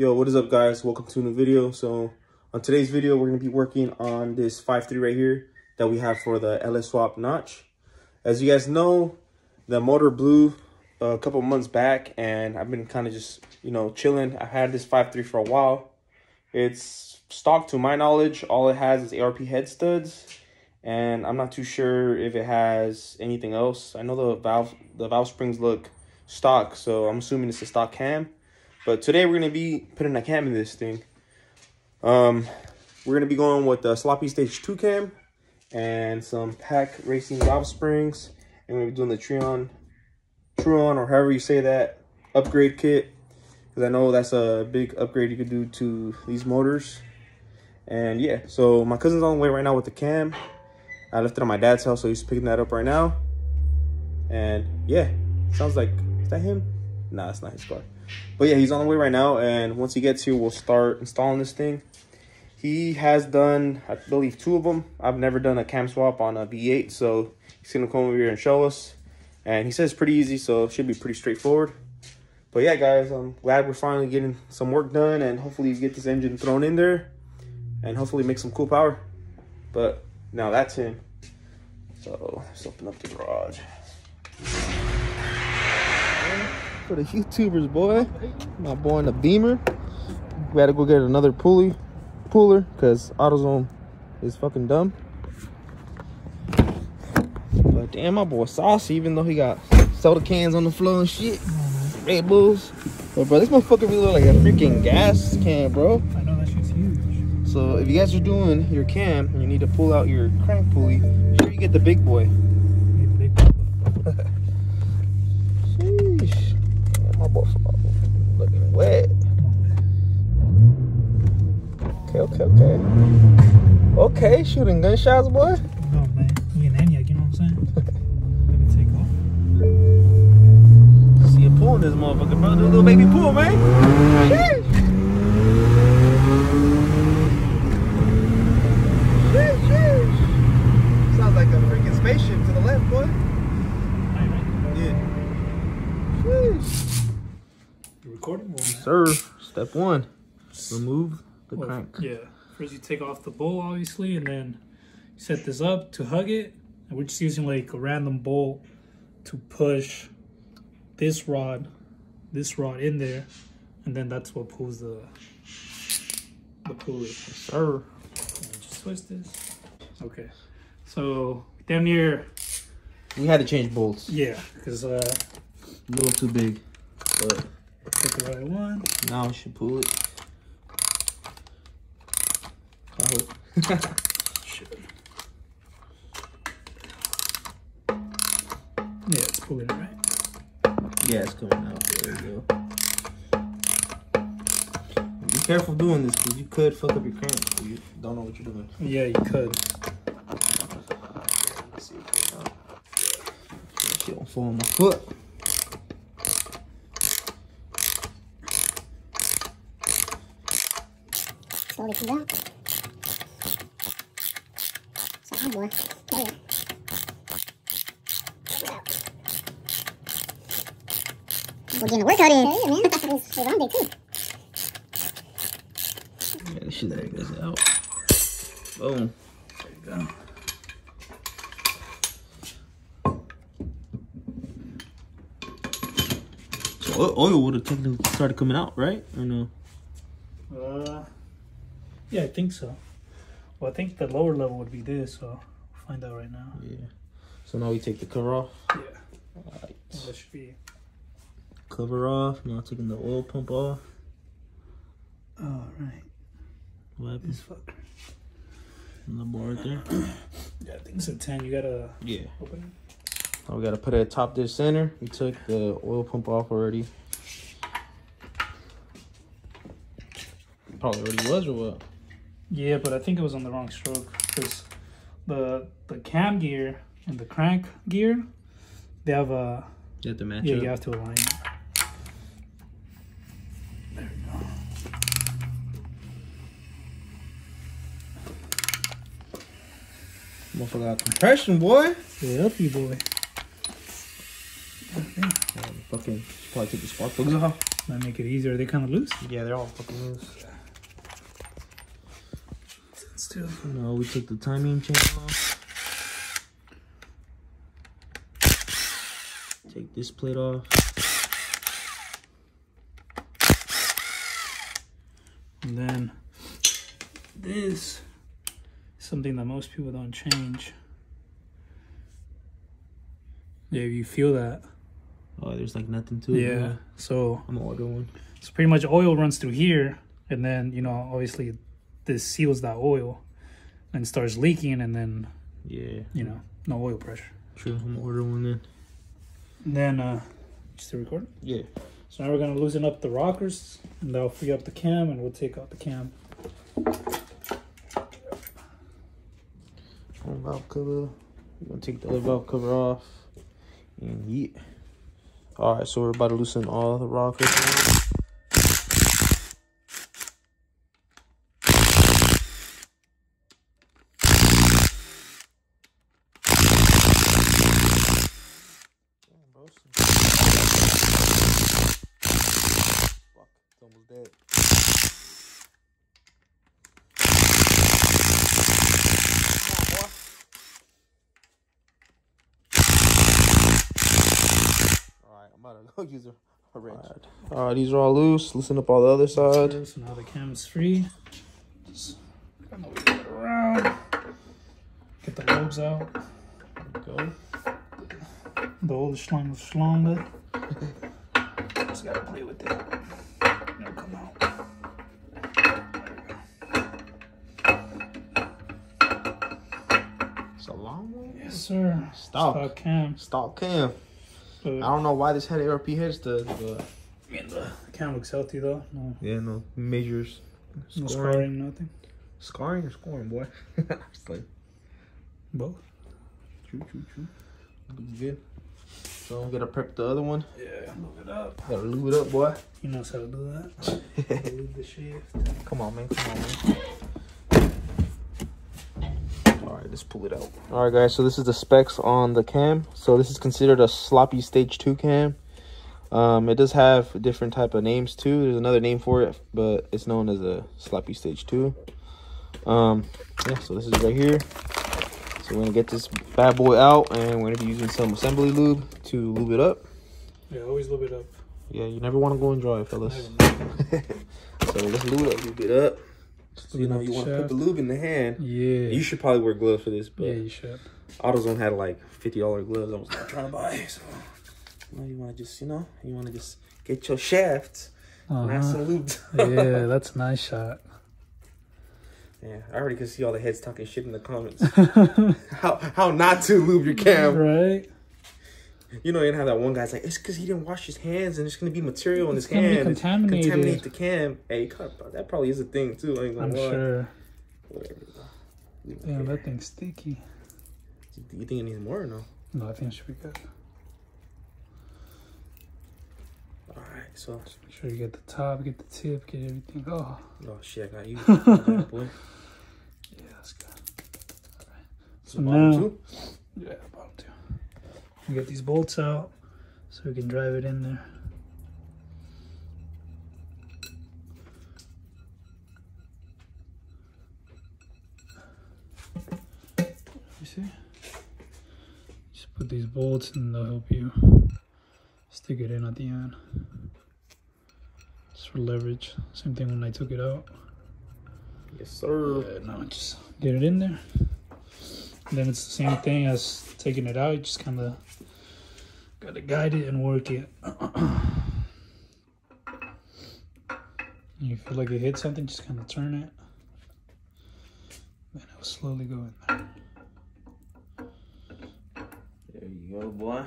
Yo, what is up guys? Welcome to a new video. So on today's video, we're gonna be working on this 5.3 right here that we have for the LS swap notch. As you guys know, the motor blew a couple months back and I've been kind of just, you know, chilling. I had this 5.3 for a while. It's stock to my knowledge. All it has is ARP head studs and I'm not too sure if it has anything else. I know the valve the valve springs look stock, so I'm assuming it's a stock cam. But today we're gonna be putting a cam in this thing. Um, we're gonna be going with the sloppy stage two cam and some Pac Racing valve springs, and we're doing the Trion, Truon or however you say that upgrade kit, because I know that's a big upgrade you could do to these motors. And yeah, so my cousin's on the way right now with the cam. I left it at my dad's house, so he's picking that up right now. And yeah, sounds like, is that him? Nah, that's not his car. But yeah, he's on the way right now. And once he gets here, we'll start installing this thing. He has done, I believe, two of them. I've never done a cam swap on a V8, so he's gonna come over here and show us. And he says it's pretty easy, so it should be pretty straightforward. But yeah, guys, I'm glad we're finally getting some work done and hopefully get this engine thrown in there and hopefully make some cool power. But now that's him. So let's open up the garage. For the YouTubers, boy. My boy in the Beamer. We had to go get another pulley, puller, because AutoZone is fucking dumb. But damn, my boy saucy, even though he got soda cans on the floor and shit. Red Bulls. But bro, this motherfucker really look like a freaking gas can, bro. I know that shit's huge. So if you guys are doing your cam and you need to pull out your crank pulley, make sure you get the big boy. Need a big Sheesh. My looking wet. Okay, okay, okay. Okay, shooting gunshots, boy. No man, you an you know what I'm saying? Let me take off. See you pulling this motherfucker, bro. Do a little baby pull, man. Sheesh, sheesh. Sounds like a freaking spaceship to the left, boy. Alright, right? Yeah. Sheesh. You recording? Well, Sir, step one, remove the well, crank. Yeah. First you take off the bolt, obviously, and then you set this up to hug it. And we're just using like a random bolt to push this rod, this rod in there, and then that's what pulls the the pulley. Sir. And just twist this. Okay. So damn near We had to change bolts. yeah, because uh A little too big. But pick the right one. now we should pull it. I hope. Yeah, it's pulling it right. yeah, it's coming out. There you go. Be careful doing this because you could fuck up your crank you don't know what you're doing. Yeah, you could. Let's see if. Shit don't fall on my foot. Slowly comes out. So, oh boy. There you go. We're getting a workout in. Yeah, man. it's it's on day two. Yeah, this shit there goes out. Boom. There you go. So oil- oil would have technically started coming out, right? Or no? Uh, yeah, I think so. Well, I think the lower level would be this, so we'll find out right now. Yeah. So now we take the cover off. Yeah, Alright. that should be. Cover off. Now taking the oil pump off. All right, What happened? this fucker. The bar right there. Yeah, I think it's a ten. You gotta Yeah. open it. Now we gotta put it atop this center. We took the oil pump off already. Probably already was or what? Yeah, but I think it was on the wrong stroke because the the cam gear and the crank gear, they have a You have to match yeah. up. You have to align. it. There we go. Motherfucker got compression, boy. Yeah, up you boy. Um, fucking probably take the spark plugs off. might make it easier. They kind of loose. Yeah, they're all fucking loose. Still. No, we took the timing chain off. Take this plate off. And then this is something that most people don't change. Yeah, you feel that. Oh, there's like nothing to it. Yeah. So I'm gonna order one. so pretty much oil runs through here, and then you know obviously this seals that oil, and starts leaking, and then Yeah, you know no oil pressure. true. I'm gonna order one then. And then uh, just to record. Yeah. So now we're gonna loosen up the rockers, and that'll free up the cam, and we'll take out the cam. One valve cover. We're gonna take the other valve cover off. And yeah Alright, so we're about to loosen all the rockers. Damn, bro. Fuck, it's almost dead. Come on, boy. Alright, I'm about to go use a, a wrench. Alright, these are all loose. Loosen up all the other side. So now the cam is free. Just kind of wiggle it around. Get the lobes out. Go. The old schlong schlonga. Just gotta play with it. It'll come out. It's a long one. Yes, sir. Stop. Stock cam. Stock cam. But, I don't know why this had ARP head studs, but I mean, the cam looks healthy though. No, yeah, no majors. no Scoring. scarring, nothing. Scarring or scoring, boy? it's like Both. true, true, true. Looks good. So I'm gonna prep the other one. Yeah, move it up. Gotta lube it up, boy. He knows how to do that. Move the shift. Come on, man. Come on, man. All right, let's pull it out. All right, guys. So this is the specs on the cam. So this is considered a sloppy stage two cam. Um, it does have a different type of names too. There's another name for it, but it's known as a sloppy stage two. Um, yeah. So this is right here. So we're gonna get this bad boy out, and we're gonna be using some assembly lube to lube it up. Yeah, always lube it up. Yeah, you never want to go and dry, fellas. So let's lube it up, lube it up. You know, you want to put the lube in the hand. Yeah. You should probably wear gloves for this, but yeah, you should. AutoZone had like fifty dollar gloves. I was not trying to buy, so you, know, you want to just, you know, you want to just get your shaft nice Uh-huh. and lubed. yeah, that's a nice shot. yeah, I already can see all the heads talking shit in the comments. how how not to lube your cam? Right? You know, you have that one guy's like, it's because he didn't wash his hands, and there's gonna be material in his It's gonna be hand. Contaminated. Contaminate the cam. Hey, cut- that probably is a thing too. I ain't gonna I'm lie. sure. Whatever. Damn, that thing's sticky. Do you think it needs more or no? No, I think it should be good. All right, so Make sure you get the top, get the tip, get everything. Oh, oh shit, I got you, boy. yeah, that's good. Alright. So now, too? yeah. We get these bolts out so we can drive it in there. You see? Just put these bolts and they'll help you stick it in at the end. Just for leverage. Same thing when I took it out. Yes, sir. Uh, no, just get it in there. And then it's the same thing as taking it out. You just kind of got to guide it and work it. you feel like it hit something, just kind of turn it. Then it'll slowly go in there. There you go, boy.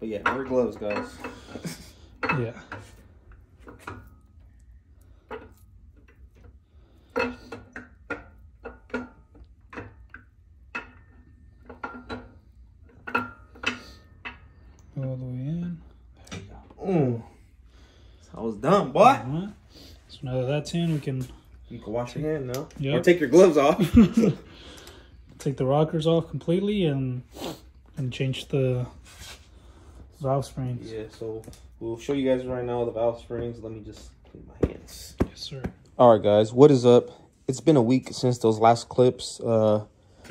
But yeah, wear gloves, guys. Yeah. All the way in. There you go. Mm. I was done, boy. So now that that's in, we can You can wash your hand now. Yep. Or take your gloves off. take the rockers off completely and and change the valve springs. Yeah, so we'll show you guys right now the valve springs. Let me just clean my hands. Yes, sir. All right, guys, what is up? It's been a week since those last clips. Uh,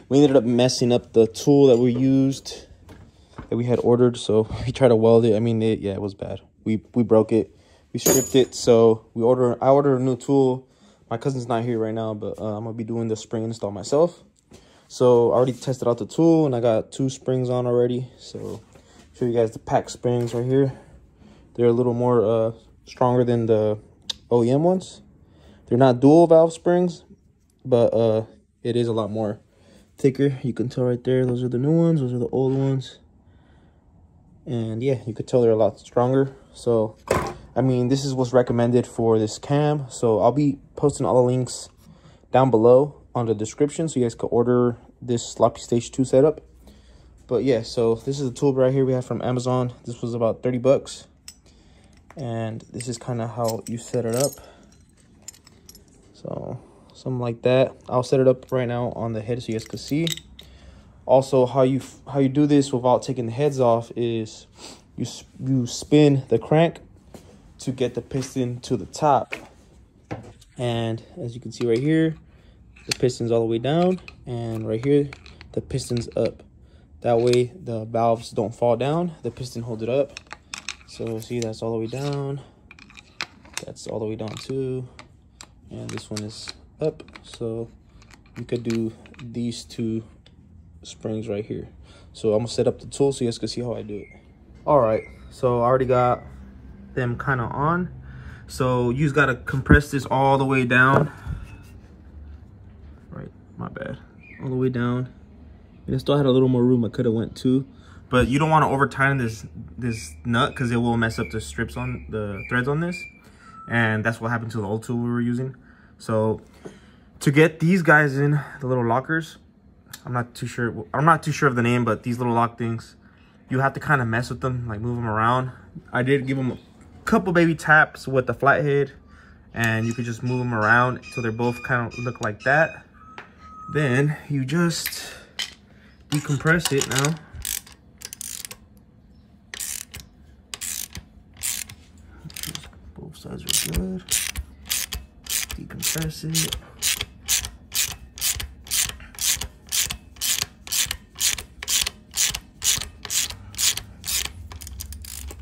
we ended up messing up the tool that we used that we had ordered, so we tried to weld it. I mean, it, yeah, it was bad. We we broke it. We stripped it, so we order. I ordered a new tool. My cousin's not here right now, but uh, I'm gonna be doing the spring install myself. So I already tested out the tool, and I got two springs on already. So show you guys the Pac springs right here. They're a little more uh, stronger than the OEM ones. They're not dual valve springs, but uh, it is a lot more thicker. You can tell right there. Those are the new ones. Those are the old ones. And yeah, you could tell they're a lot stronger. So, I mean, this is what's recommended for this cam. So I'll be posting all the links down below on the description so you guys can order this sloppy stage 2 setup. But yeah so this is the tool right here we have from amazon. This was about 30 bucks. And this is kind of how you set it up. So something like that. I'll set it up right now on the head so you guys can see. Also how you how you do this without taking the heads off is you you spin the crank to get the piston to the top. And as you can see right here the piston's all the way down and right here the piston's up. That way the valves don't fall down the piston holds it up. So see that's all the way down. That's all the way down too. And this one is up. So you could do these two springs right here. So i'm gonna set up the tool so you guys can see how i do it. All right. So i already got them kind of on. So you just got to compress this all the way down. Right, my bad. All the way down. And it still had a little more room i could have went to but you don't want to over tighten this this nut because it will mess up the strips on the threads on this. And that's what happened to the old tool we were using. So to get these guys in the little lockers i'm not too sure i'm not too sure of the name but these little lock things you have to kind of mess with them like move them around. I did give them couple baby taps with the flathead and you can just move them around so they're both kind of look like that then you just decompress it now. Both sides are good. Decompress it.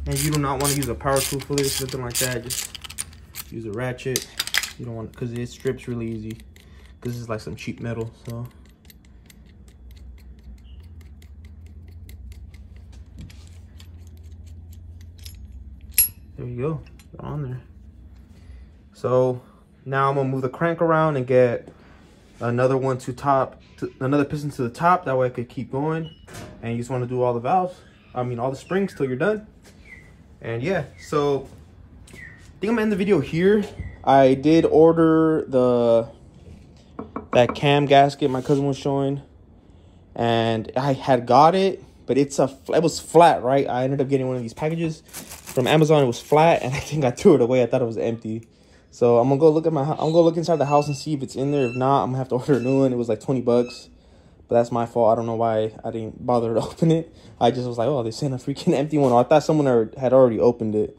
And you do not want to use a power tool for this, nothing like that. Just use a ratchet. You don't want, because it strips really easy. This is like some cheap metal, so. There you go, on there. So now I'm gonna move the crank around and get another one to top, to, another piston to the top. That way I could keep going. And you just wanna do all the valves, I mean all the springs till you're done. And yeah, so I think I'm gonna end the video here. I did order the that cam gasket my cousin was showing and I had got it but it's a it was flat right? I ended up getting one of these packages from Amazon. It was flat and I think I threw it away. I thought it was empty. So I'm gonna go look at my I'm gonna go look inside the house and see if it's in there. If not I'm gonna have to order a new one. It was like 20 bucks but that's my fault. I don't know why I didn't bother to open it. I just was like oh they sent a freaking empty one. I thought someone had already opened it.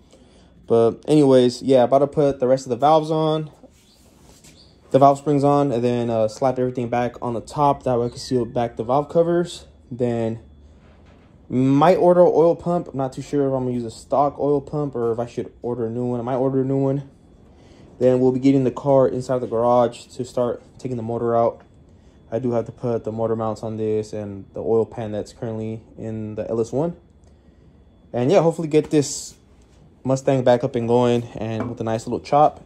But anyways yeah about to put the rest of the valves on. The valve springs on and then uh, slap everything back on the top. That way I can seal back the valve covers. Then might order an oil pump. I'm not too sure if I'm gonna use a stock oil pump or if I should order a new one. I might order a new one. Then we'll be getting the car inside the garage to start taking the motor out I do have to put the motor mounts on this and the oil pan that's currently in the LS1 and yeah hopefully get this Mustang back up and going and with a nice little chop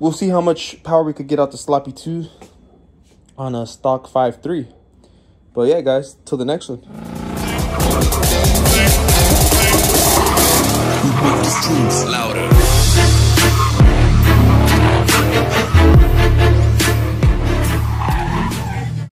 We'll see how much power we could get out the sloppy 2 on a stock 5.3. But yeah, guys, till the next one.